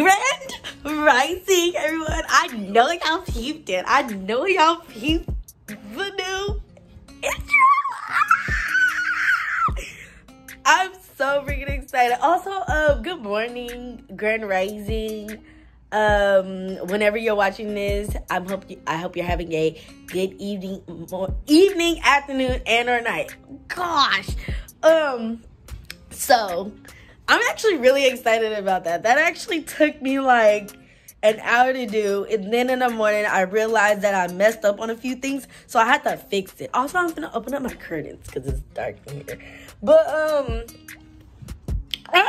Grand Rising, everyone. I know y'all peeped it. I know y'all peeped the new intro. I'm so freaking excited. Also, um, good morning, Grand Rising. Um, whenever you're watching this, I'm hope you, I hope you're having a good evening, more, evening, afternoon, and or night. Gosh, um, so I'm actually really excited about that. That actually took me like an hour to do, and then in the morning I realized that I messed up on a few things, so I had to fix it. Also, I'm gonna open up my curtains because it's dark in here. But um.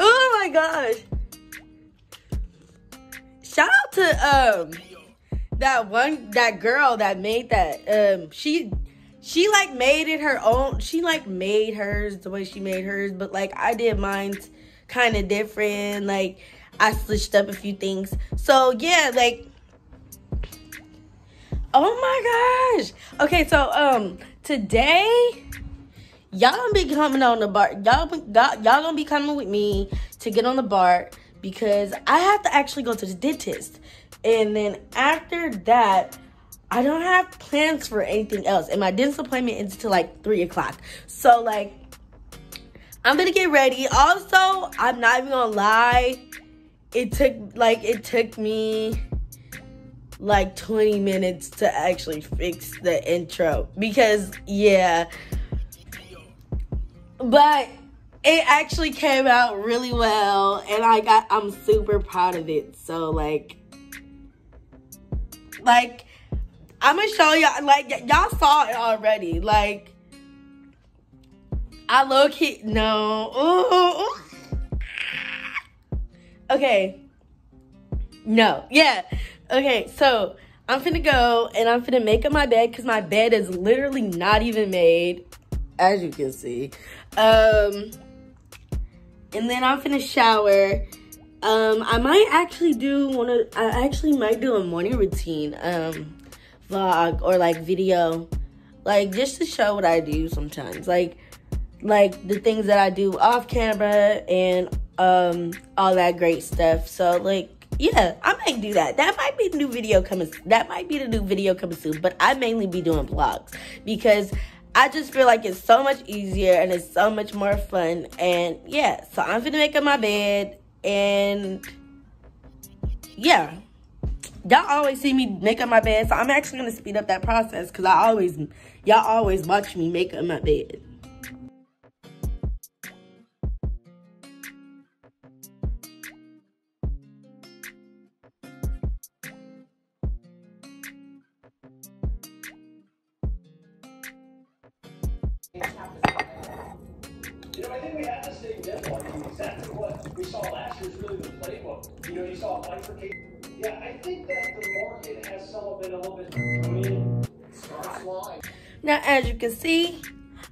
oh my gosh! Shout out to um that one that girl that made that um she she like made it her own. She like made hers the way she made hers, but like I did mine kind of different. Like I switched up a few things. So yeah, like oh my gosh. Okay, so um today y'all gonna be coming on the BART. Y'all y'all gonna be coming with me to get on the BART because I have to actually go to the dentist. And then after that, I don't have plans for anything else. And my dentist appointment is until like three o'clock. So like I'm gonna get ready. Also, I'm not even gonna lie. It took like it took me like 20 minutes to actually fix the intro because yeah. But it actually came out really well and I got I'm super proud of it. So like like I'm gonna show y'all. Like y- y'all saw it already. Like I low key no. Ooh. Okay. No. Yeah. Okay. So I'm finna go and I'm finna make up my bed because my bed is literally not even made, as you can see. Um. And then I'm finna shower. Um, I might actually do one of. I actually might do a morning routine. Um vlog or like video like just to show what I do sometimes. Like like the things that I do off camera and um all that great stuff. So like yeah I might do that. That might be the new video coming that might be the new video coming soon but I mainly be doing vlogs because I just feel like it's so much easier and it's so much more fun. And yeah so I'm gonna make up my bed and yeah y'all always see me make up my bed, so I'm actually gonna speed up that process because I always, y'all always watch me make up my bed. Can see,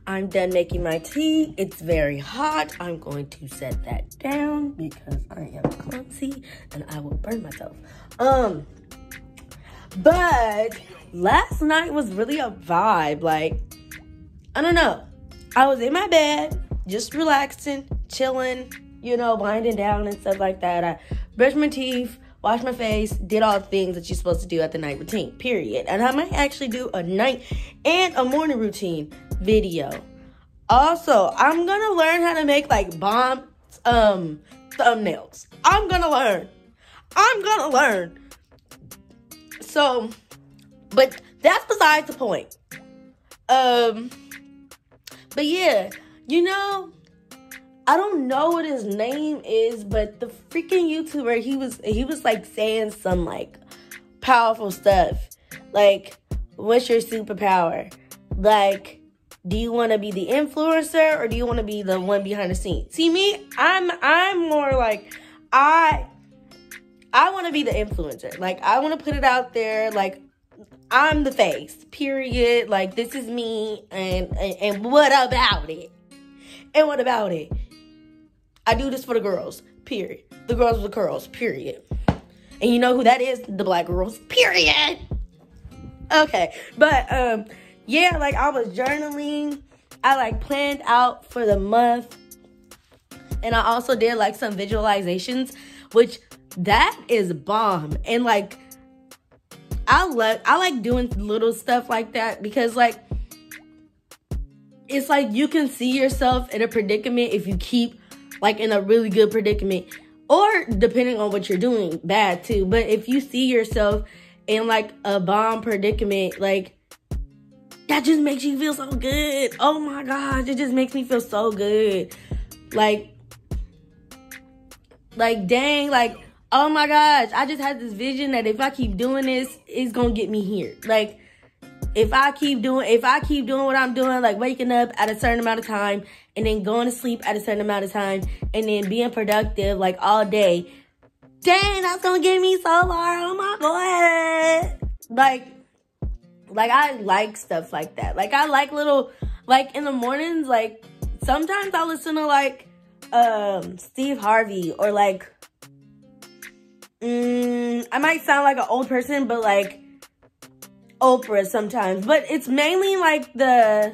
I'm done making my tea. It's very hot. I'm going to set that down because I am clumsy and I will burn myself. Um, but last night was really a vibe. Like, I don't know. I was in my bed, just relaxing, chilling, you know, winding down and stuff like that. I brushed my teeth, washed my face, did all the things that you're supposed to do at the night routine, period. And I might actually do a night and a morning routine video. Also, I'm gonna learn how to make like bomb um thumbnails. I'm gonna learn. I'm gonna learn. So, but that's besides the point. Um, but yeah, you know, I don't know what his name is, but the freaking YouTuber, he was he was like saying some like powerful stuff. Like, what's your superpower? Like, do you want to be the influencer or do you want to be the one behind the scenes? See me, I'm I'm more like I I want to be the influencer. Like I want to put it out there like I'm the face. Period. Like this is me and, and and what about it? And what about it? I do this for the girls. Period. The girls with the curls. Period. And you know who that is? The black girls. Period. Okay. But um yeah, like I was journaling. I like planned out for the month And I also did like some visualizations, which that is bomb. And like I like I like doing little stuff like that because like it's like you can see yourself in a predicament if you keep like in a really good predicament. Or depending on what you're doing bad too. But if you see yourself in like a bomb predicament like that just makes you feel so good. Oh my gosh it just makes me feel so good. Like like dang like oh my gosh i just had this vision that if i keep doing this it's gonna get me here. Like if I keep doing if I keep doing what I'm doing, like waking up at a certain amount of time and then going to sleep at a certain amount of time and then being productive like all day, dang, that's gonna get me so far. Oh my god. Like like I like stuff like that. Like I like little like in the mornings, like sometimes I listen to like um Steve Harvey or like mm, I might sound like an old person, but like Oprah sometimes, but it's mainly like the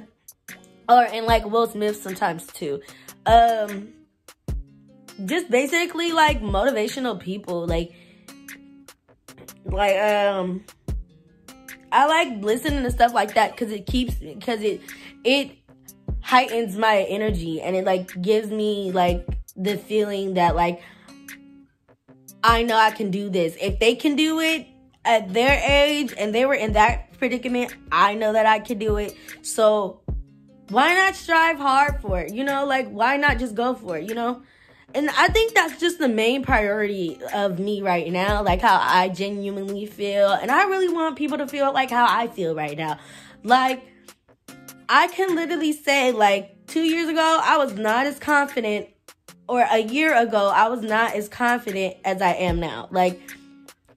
or and like Will Smith sometimes too. Um just basically like motivational people like like um I like listening to stuff like that cuz it keeps cuz it it heightens my energy and it like gives me like the feeling that like I know I can do this. If they can do it, at their age and they were in that predicament, I know that I could do it. So why not strive hard for it? You know, like why not just go for it, you know? And I think that's just the main priority of me right now, like how I genuinely feel. And I really want people to feel like how I feel right now. Like, I can literally say, like, two years ago, I was not as confident, or a year ago, I was not as confident as I am now. Like,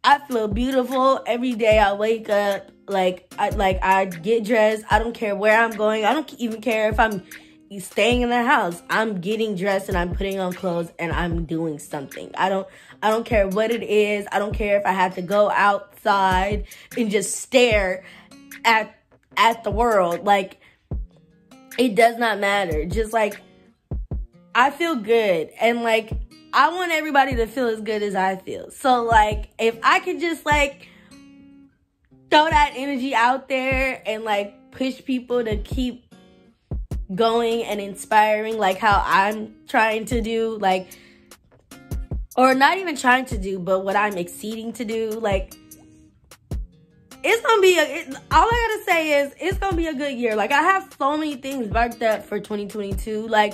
I feel beautiful every day I wake up. Like I like I get dressed. I don't care where I'm going. I don't even care if I'm staying in the house. I'm getting dressed and I'm putting on clothes and I'm doing something. I don't I don't care what it is. I don't care if I have to go outside and just stare at at the world. Like it does not matter. Just like I feel good and like I want everybody to feel as good as I feel. So like if I could just like throw that energy out there and like push people to keep going and inspiring like how I'm trying to do like or not even trying to do but what I'm exceeding to do like it's gonna be a it, all I gotta say is it's gonna be a good year. Like I have so many things marked up for 2022. Like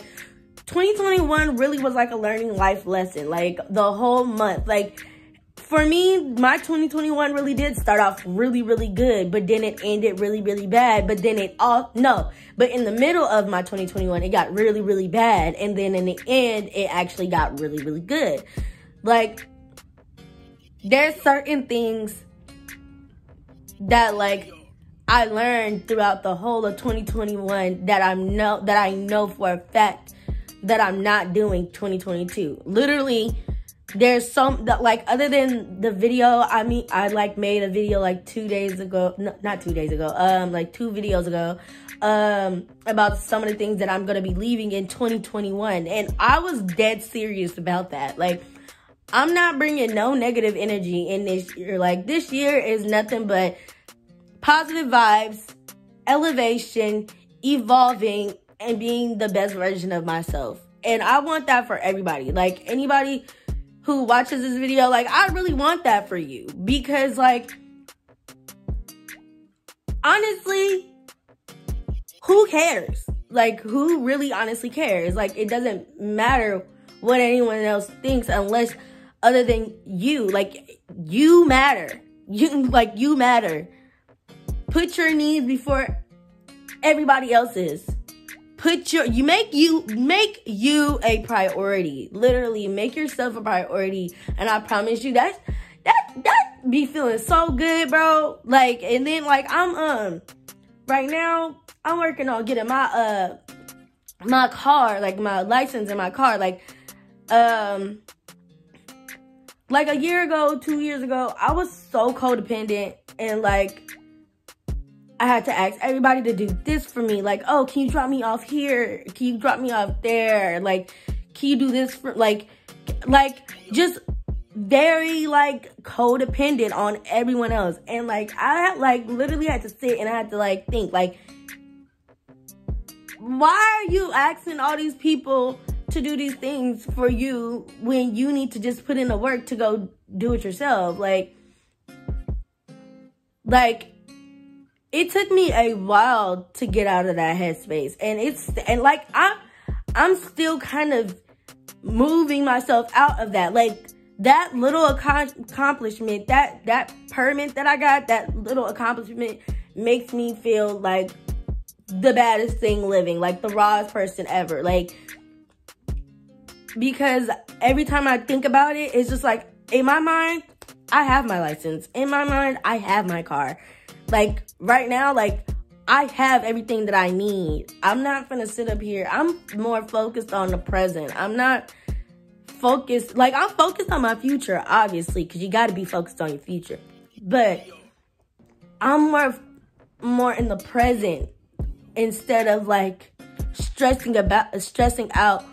2021 really was like a learning life lesson, like the whole month. Like for me, my 2021 really did start off really, really good, but then it ended really, really bad. But then it all, no, but in the middle of my 2021, it got really, really bad. And then in the end, it actually got really, really good. Like, there's certain things that like I learned throughout the whole of 2021 that I'm know that I know for a fact that I'm not doing 2022. Literally, there's some that like other than the video. I mean, I like made a video like two days ago, no, not two days ago, um, like two videos ago, um, about some of the things that I'm gonna be leaving in 2021, and I was dead serious about that. Like, I'm not bringing no negative energy in this year. Like, this year is nothing but positive vibes, elevation, evolving, and being the best version of myself. And I want that for everybody. Like anybody who watches this video, like I really want that for you because like honestly, who cares? Like who really honestly cares? Like it doesn't matter what anyone else thinks unless other than you. Like you matter. You like you matter. Put your needs before everybody else's put your you make you make you a priority. Literally make yourself a priority. And i promise you that that that be feeling so good bro. Like and then like i'm um right now i'm working on getting my uh my car like my license in my car. Like um like a year ago two years ago i was so codependent and like I had to ask everybody to do this for me. Like, oh, can you drop me off here? Can you drop me off there? Like, can you do this for like like just very like codependent on everyone else and like i like literally had to sit and i had to like think like why are you asking all these people to do these things for you when you need to just put in the work to go do it yourself like like it took me a while to get out of that headspace and it's and like i'm i'm still kind of moving myself out of that like that little accomplishment, that that permit that I got, that little accomplishment makes me feel like the baddest thing living, like the rawest person ever. Like because every time I think about it, it's just like in my mind, I have my license. In my mind, I have my car. Like right now, like I have everything that I need. I'm not gonna sit up here. I'm more focused on the present. I'm not focused, like I'm focused on my future, obviously, because you got to be focused on your future. But I'm more, more in the present instead of like stressing about, stressing out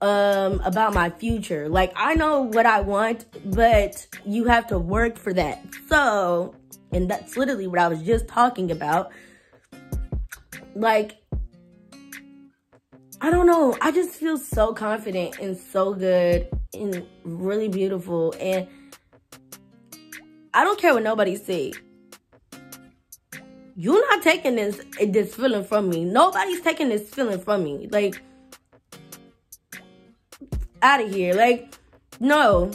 um about my future. Like I know what I want, but you have to work for that. So, and that's literally what I was just talking about. Like I don't know. I just feel so confident and so good and really beautiful. And I don't care what nobody say. You're not taking this this feeling from me. Nobody's taking this feeling from me. Like out of here. Like no.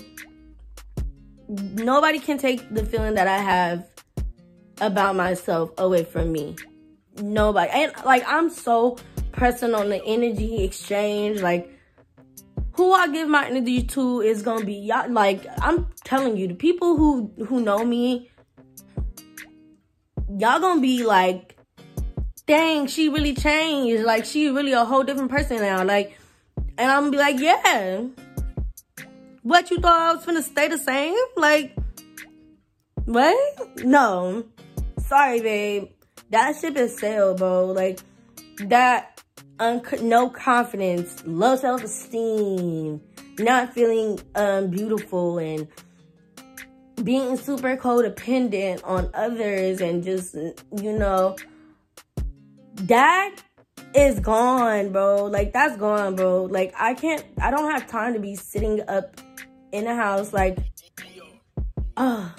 Nobody can take the feeling that I have about myself away from me. Nobody. And like I'm so pressing on the energy exchange. Like, who I give my energy to is gonna be y'all. Like, I'm telling you, the people who who know me, y'all gonna be like, dang, she really changed. Like, she really a whole different person now. Like, and I'm gonna be like, yeah. What you thought I was gonna stay the same? Like, what? No. Sorry, babe. That ship is sailed, bro. Like, that no confidence, low self-esteem, not feeling um, beautiful and being super codependent on others and just, you know, that is gone, bro. Like, that's gone, bro. Like, I can't, I don't have time to be sitting up in the house, like, oh,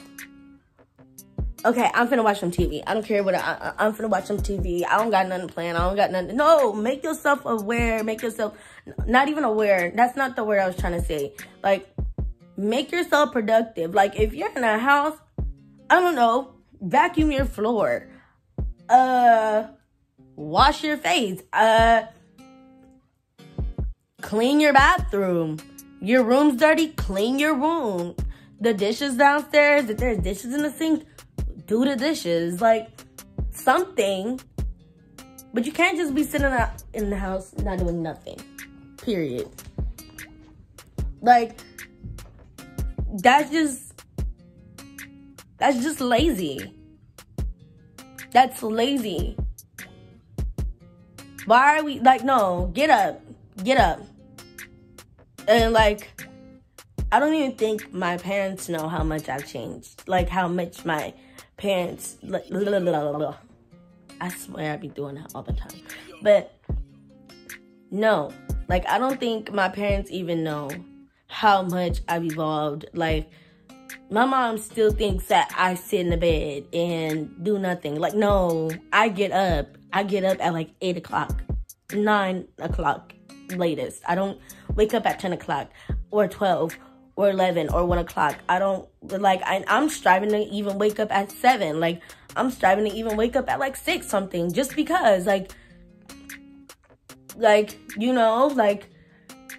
okay, I'm finna watch some TV. I don't care what I, I, am finna watch some TV. I don't got nothing planned. I don't got nothing. No, make yourself aware. Make yourself not even aware. That's not the word I was trying to say. Like, make yourself productive. Like, if you're in a house, I don't know, vacuum your floor. Uh, wash your face. Uh, clean your bathroom. Your room's dirty, clean your room. The dishes downstairs, if there's dishes in the sink, do the dishes, like something. But you can't just be sitting out in the house not doing nothing. Period. Like that's just that's just lazy. That's lazy. Why are we like no, get up. Get up. And like I don't even think my parents know how much I've changed. Like how much my parents. I swear I be doing that all the time. But no, like I don't think my parents even know how much I've evolved. Like my mom still thinks that I sit in the bed and do nothing. Like no, I get up. I get up at like eight o'clock, nine o'clock latest. I don't wake up at ten o'clock or twelve or 11 or 1 o'clock. I don't, like, I, I'm striving to even wake up at 7. Like, I'm striving to even wake up at, like, 6 something just because, like, like, you know, like,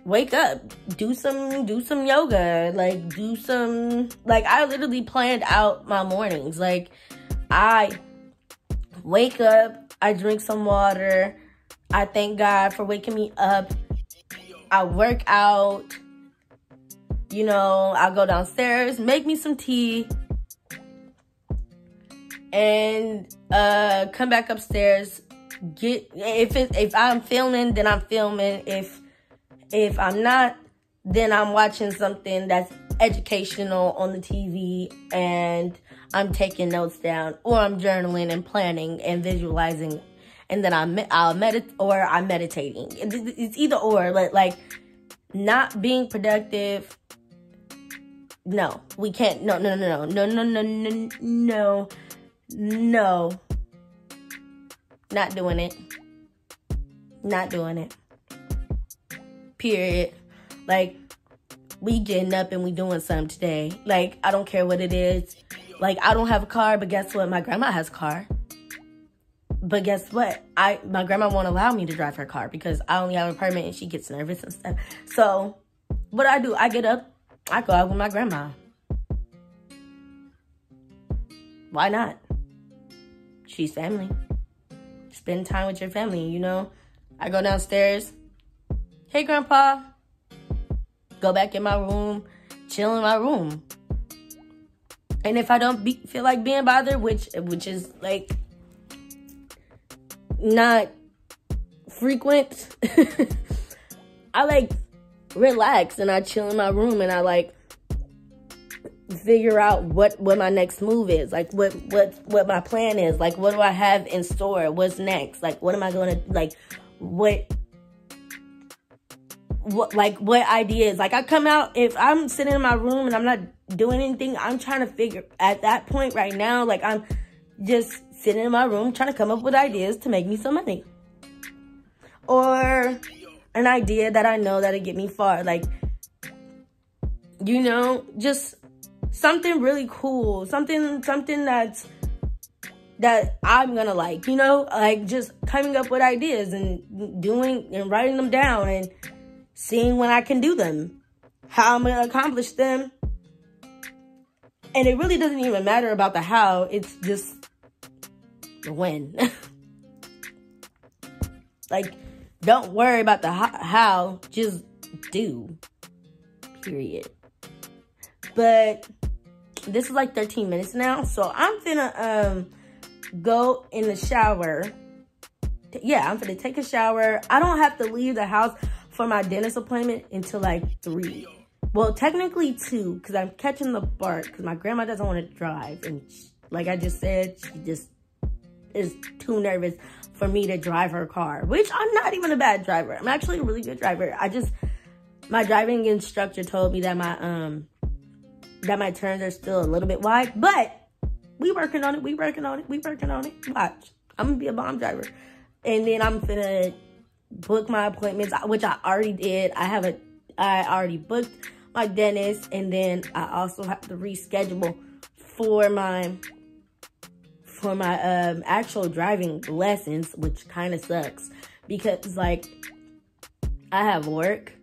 wake up, do some, do some yoga, like, do some, like, I literally planned out my mornings. Like, I wake up, I drink some water, I thank God for waking me up, I work out, you know, I'll go downstairs, make me some tea, and uh, come back upstairs. Get if it if I'm filming, then I'm filming. If If I'm not, then I'm watching something that's educational on the TV and I'm taking notes down or I'm journaling and planning and visualizing and then I'm I'll medit or I'm meditating. It's either or, but like not being productive. No, we can't. No, no, no, no, no, no, no, no, no, no. Not doing it. Not doing it. Period. Like we getting up and we doing something today. Like I don't care what it is. Like I don't have a car, but guess what? My grandma has a car. But guess what? I my grandma won't allow me to drive her car because I only have an apartment and she gets nervous and stuff. So what I do, I get up, I go out with my grandma. Why not? She's family. Spend time with your family, you know? I go downstairs. Hey grandpa. Go back in my room, chill in my room. And if I don't be, feel like being bothered, which which is like not frequent. I like relax and I chill in my room and I like figure out what what my next move is. Like what what what my plan is. Like what do i have in store? What's next? Like what am i going to like what what like what ideas? Like i come out if i'm sitting in my room and i'm not doing anything i'm trying to figure at that point right now like i'm just sitting in my room trying to come up with ideas to make me some money. Or an idea that I know that'll get me far. Like, you know, just something really cool. Something, something that's, that I'm gonna like, you know, like just coming up with ideas and doing and writing them down and seeing when I can do them, how I'm gonna accomplish them. And it really doesn't even matter about the how, it's just the when. like, don't worry about the how, just do. Period. But this is like 13 minutes now, so I'm gonna um go in the shower. Yeah, I'm gonna take a shower. I don't have to leave the house for my dentist appointment until like three. Well, technically two, because I'm catching the BART, because my grandma doesn't want to drive. And she, like I just said, she just is too nervous for me to drive her car, which I'm not even a bad driver. I'm actually a really good driver. I just, my driving instructor told me that my, um, that my turns are still a little bit wide, but we working on it. We working on it. We working on it. Watch. I'm gonna be a bomb driver. And then I'm gonna book my appointments, which I already did. I have a, I already booked my dentist and then I also have to reschedule for my for my um, actual driving lessons, which kind of sucks because like I have work.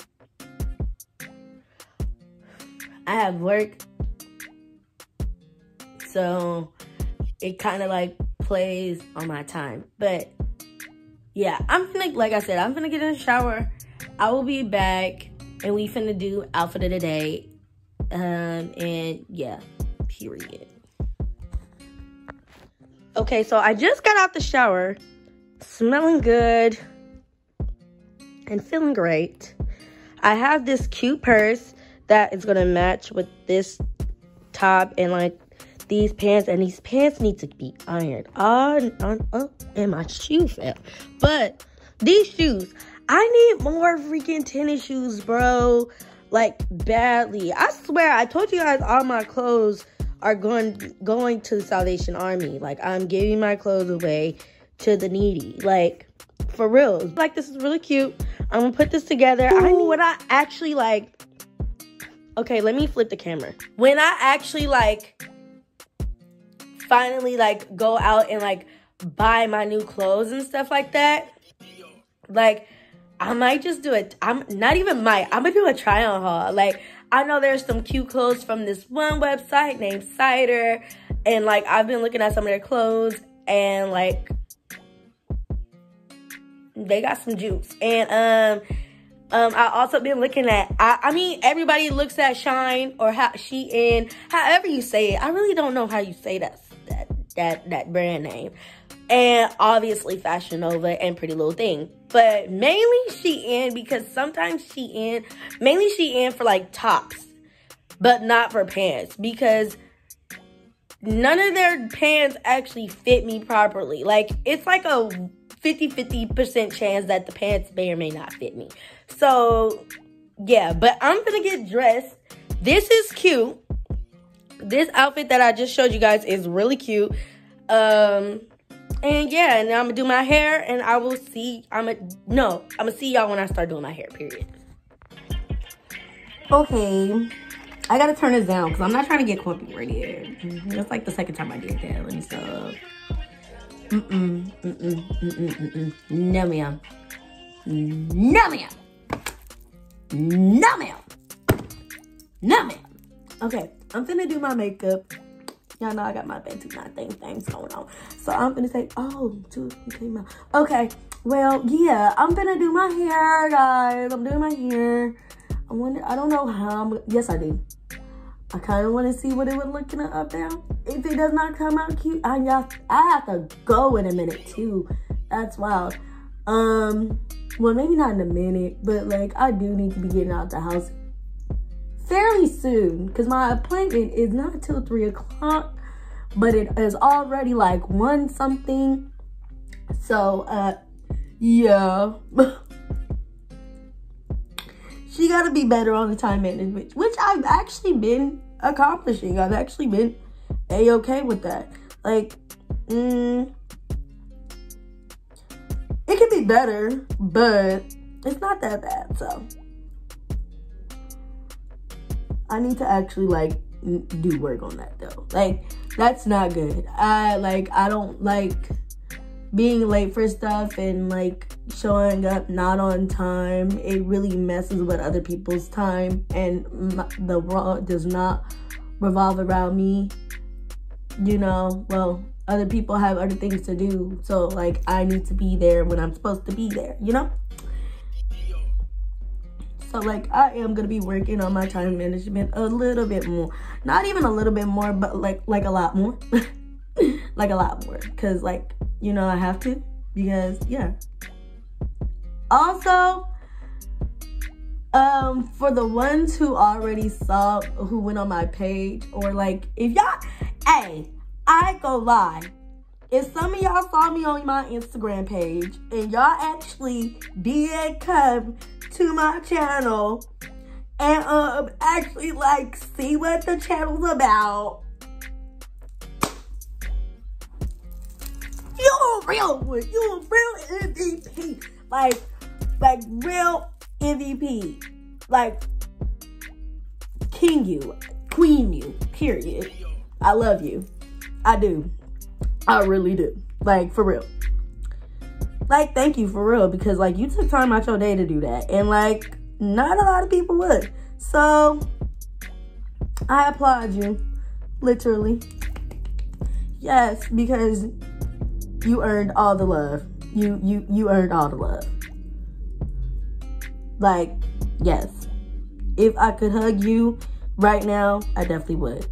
I have work. So it kind of like plays on my time. But yeah, I'm gonna, like I said, I'm gonna get in the shower. I will be back and we finna do outfit of the day. Um, and yeah, period. Okay, so I just got out the shower, smelling good and feeling great. I have this cute purse that is gonna match with this top and like these pants, and these pants need to be ironed. On, on, oh, and my shoe fell. But these shoes, I need more freaking tennis shoes, bro. Like badly. I swear, I told you guys all my clothes are going going to the Salvation Army. Like I'm giving my clothes away to the needy. Like for real. Like this is really cute. I'm gonna put this together. Ooh. I mean, what I actually like. Okay, let me flip the camera. When I actually like finally like go out and like buy my new clothes and stuff like that, like I might just do it. I'm not even might. I'm gonna do a try on haul. Like I know there's some cute clothes from this one website named Cider. And like I've been looking at some of their clothes and like they got some juice. And um um I also been looking at I, I mean everybody looks at Shine or how Shein, however you say it. I really don't know how you say that that that that brand name. And obviously Fashion Nova and Pretty Little Thing. But mainly Shein because sometimes Shein, mainly Shein for like tops, but not for pants because none of their pants actually fit me properly. Like it's like a 50-50% chance that the pants may or may not fit me. So yeah, but I'm gonna get dressed. This is cute. This outfit that I just showed you guys is really cute. Um and yeah, and then I'm gonna do my hair, and I will see. I'm gonna no, I'm gonna see y'all when I start doing my hair. Period. Okay, I gotta turn this down because I'm not trying to get copyrighted. Mm-hmm. That's like the second time I did that. Let me stop. Mm mm mm mm mm mm mm mm. No ma'am. No ma'am. No ma'am. No ma'am. Okay, I'm gonna do my makeup. Y'all know I got my Betty my thing things going on. So I'm gonna say, oh, two came out. Okay, well, yeah, I'm gonna do my hair, guys. I'm doing my hair. I wonder, I don't know how I'm, yes, I do. I kind of want to see what it would look in up down. If it does not come out cute, I have, I have to go in a minute too. That's wild. Um, well, maybe not in a minute, but like I do need to be getting out the house fairly soon because my appointment is not till three o'clock, but it is already like one something. So, uh, yeah. she got to be better on the time management, which I've actually been accomplishing. I've actually been a okay with that. Like, mm, it could be better, but it's not that bad. So. I need to actually like do work on that though. Like that's not good. I like I don't like being late for stuff and like showing up not on time. It really messes with other people's time and the world does not revolve around me. You know, well, other people have other things to do. So like I need to be there when I'm supposed to be there, you know? So like I am gonna be working on my time management a little bit more. Not even a little bit more, but like like a lot more. like a lot more. Cause like, you know, I have to. Because yeah. Also, um, for the ones who already saw who went on my page, or like if y'all hey, I go lie. If some of y'all saw me on my Instagram page and y'all actually did come to my channel and um actually like see what the channel's about. You a real one. You a real MVP. Like, like real MVP. Like, king you, queen you, period. I love you. I do. I really do. Like, for real. Like thank you for real because like you took time out your day to do that. And like not a lot of people would. So i applaud you literally. Yes because you earned all the love. You you you earned all the love. Like yes. If i could hug you right now i definitely would.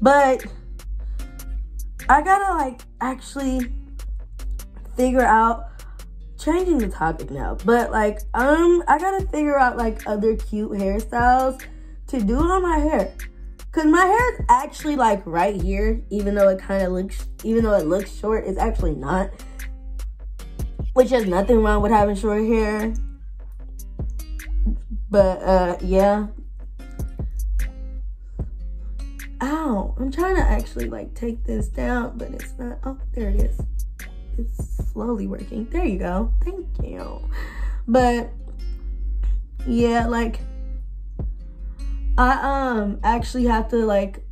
But i gotta like actually figure out changing the topic now, but like um I gotta figure out like other cute hairstyles to do on my hair. Cause my hair is actually like right here, even though it kind of looks, even though it looks short, it's actually not. Which is nothing wrong with having short hair. But uh yeah. Ow, I'm trying to actually like take this down, but it's not. Oh, there it is it's slowly working. There you go. Thank you. But yeah, like I um actually have to like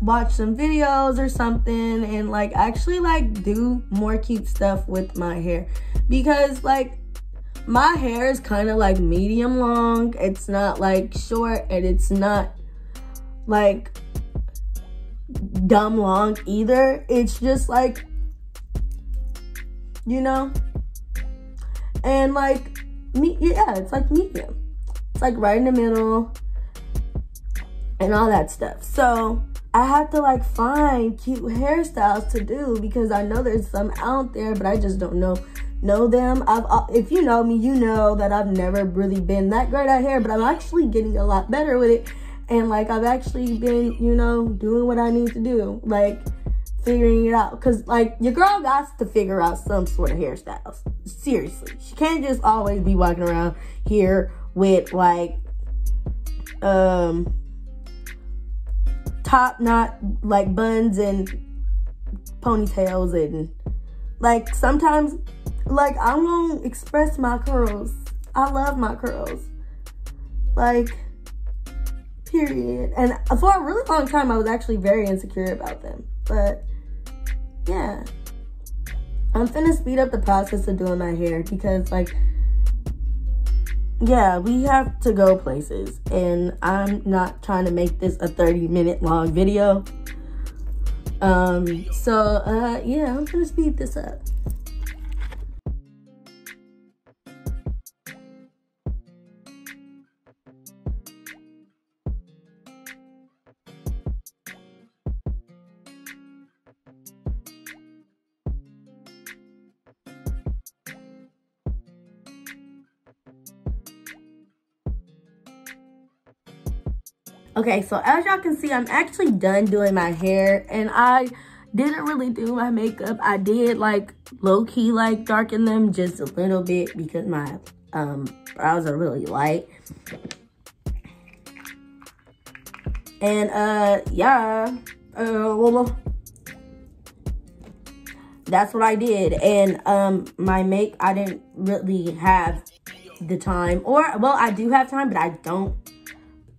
watch some videos or something and like actually like do more cute stuff with my hair because like my hair is kind of like medium long it's not like short and it's not like dumb long either it's just like you know? And like, me, yeah, it's like medium. It's like right in the middle and all that stuff. So I have to like find cute hairstyles to do because I know there's some out there, but I just don't know know them. I've if you know me, you know that I've never really been that great at hair, but I'm actually getting a lot better with it. And like I've actually been, you know, doing what I need to do. Like figuring it out. Cause like your girl got to figure out some sort of hairstyles. Seriously. She can't just always be walking around here with like um top knot like buns and ponytails and like sometimes like I'm gonna express my curls. I love my curls. Like period. And for a really long time I was actually very insecure about them. But yeah. I'm finna speed up the process of doing my hair because like yeah, we have to go places and I'm not trying to make this a 30 minute long video. Um so uh yeah, I'm gonna speed this up. Okay, so as y'all can see, I'm actually done doing my hair and I didn't really do my makeup. I did like low-key like darken them just a little bit because my um, brows are really light. And uh, yeah, uh, that's what I did. And um, my make, I didn't really have the time or well, I do have time, but I don't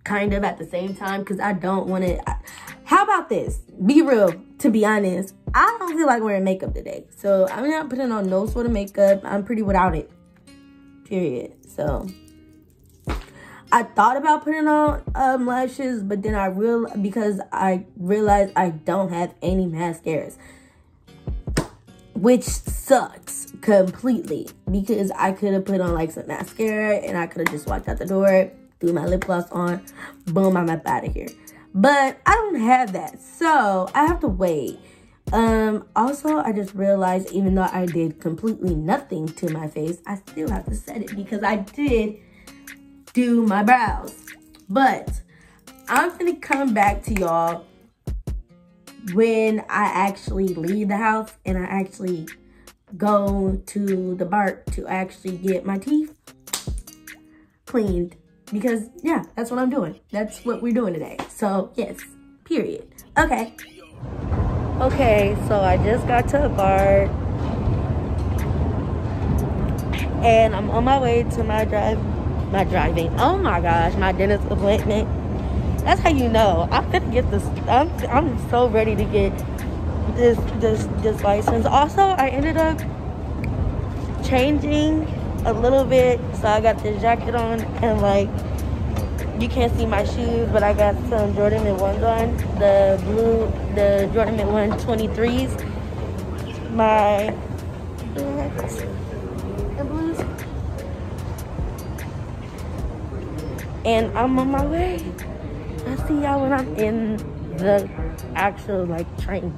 kind of at the same time because I don't want to. How about this? Be real, to be honest. I don't feel like wearing makeup today. So I'm not putting on no sort of makeup. I'm pretty without it. Period. So I thought about putting on um, lashes, but then I real because I realized I don't have any mascaras. Which sucks completely because I could have put on like some mascara and I could have just walked out the door threw my lip gloss on, boom, I'm up out of here. But I don't have that, so I have to wait. Um, also, I just realized even though I did completely nothing to my face, I still have to set it because I did do my brows. But I'm gonna come back to y'all when I actually leave the house and I actually go to the BART to actually get my teeth cleaned because yeah, that's what I'm doing. That's what we're doing today. So yes, period. Okay. Okay, so I just got to a BART and I'm on my way to my drive, my driving. Oh my gosh, my dentist appointment. That's how you know. I'm gonna get this. I'm I'm so ready to get this this this license. Also, I ended up changing a little bit. So I got this jacket on and like you can't see my shoes, but I got some Jordan Mid ones on. The blue, the Jordan Mid one 23s. My. And I'm on my way. I'll see y'all when I'm in the actual like train.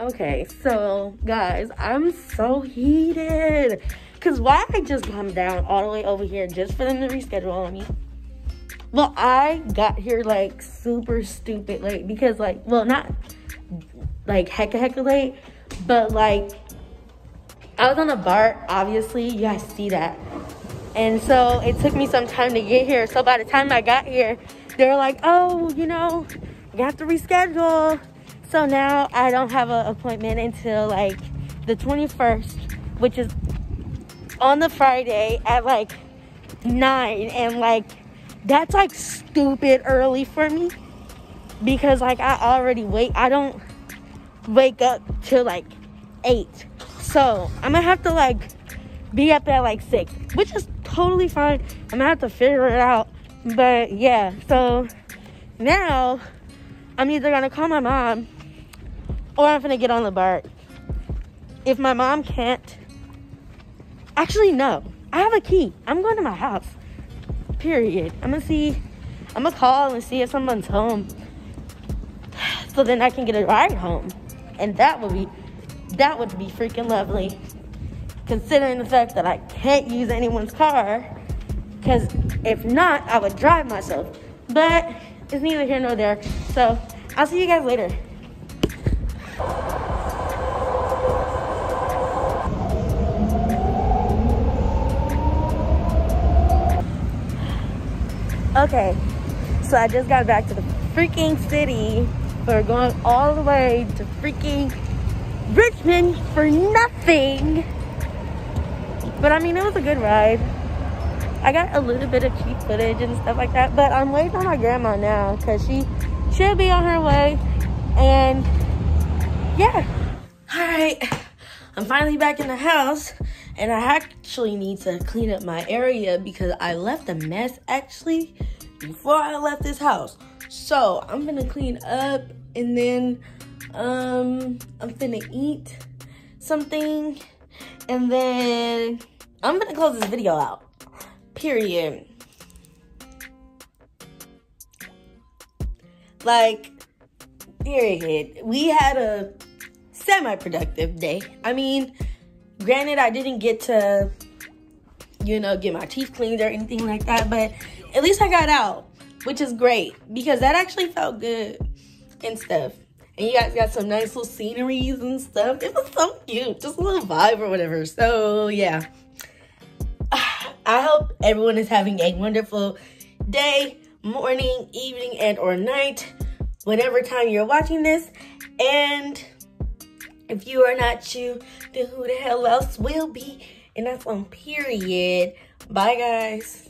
Okay, so guys, I'm so heated. Cause why I just come down all the way over here just for them to reschedule on me? Well, I got here like super stupid late because like, well, not like hecka hecka late, but like I was on a BART, obviously, you guys see that. And so it took me some time to get here. So by the time I got here, they were like, oh, you know, you have to reschedule. So now I don't have an appointment until like the 21st, which is on the Friday at like 9. And like, that's like stupid early for me because like I already wait. I don't wake up till like 8. So I'm gonna have to like be up at like 6, which is totally fine. I'm gonna have to figure it out. But yeah, so now I'm either gonna call my mom or I'm gonna get on the BART. if my mom can't, actually, no. I have a key. I'm going to my house. Period. I'm gonna see, I'm gonna call and see if someone's home. So then I can get a ride home. And that would be, that would be freaking lovely. Considering the fact that I can't use anyone's car. Because if not, I would drive myself. But it's neither here nor there. So I'll see you guys later. Okay, so I just got back to the freaking city We're going all the way to freaking Richmond for nothing. But I mean, it was a good ride. I got a little bit of cheap footage and stuff like that, but I'm waiting on my grandma now because she should be on her way. And yeah. All right, I'm finally back in the house and I actually need to clean up my area because I left a mess actually before I left this house. So I'm gonna clean up and then um I'm gonna eat something and then I'm gonna close this video out. Period. Like, period. We had a semi-productive day. I mean, granted, I didn't get to, you know, get my teeth cleaned or anything like that, but at least I got out, which is great because that actually felt good and stuff. And you guys got some nice little sceneries and stuff. It was so cute, just a little vibe or whatever. So, yeah. I hope everyone is having a wonderful day, morning, evening, and or night, whatever time you're watching this. And if you are not you, then who the hell else will be? And that's on period. Bye, guys.